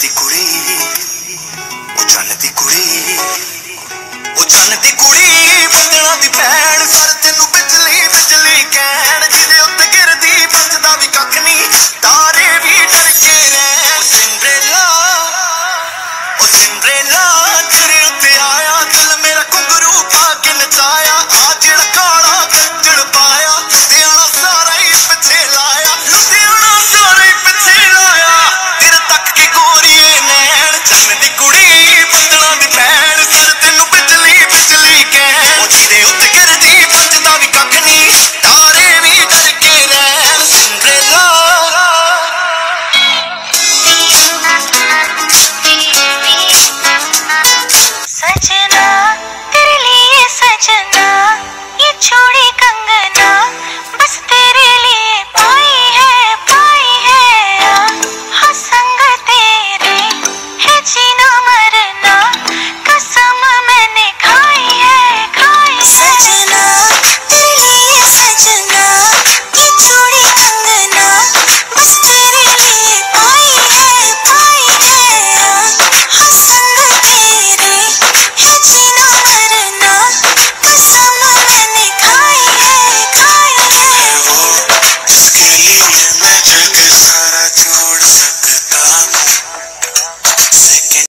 ਦੀ ਕੁੜੀ, ਉਹ ਚੰਨ ਦੀ ਕੁੜੀ, ਉਹ ਚੰਨ ਦੀ ਕੁੜੀ, ਬੱਦਲਾਂ ਦੀ ਭੈਣ ਕਰ ਤੈਨੂੰ ਬਿਜਲੀ ਬਿਜਲੀ ਕਹਿਣ ਜਿਹਦੇ ਉੱਤੇ ਗਿਰਦੀ ਬਚਦਾ ਵੀ ਕੱਖ ਨਹੀਂ ਤਾਰੇ ਵੀ ਡਰ ਕੇ ਨੇ ਉਹ ਸਿੰਡਰੇਲਾ ਉਹ ਸਿੰਡਰੇਲਾ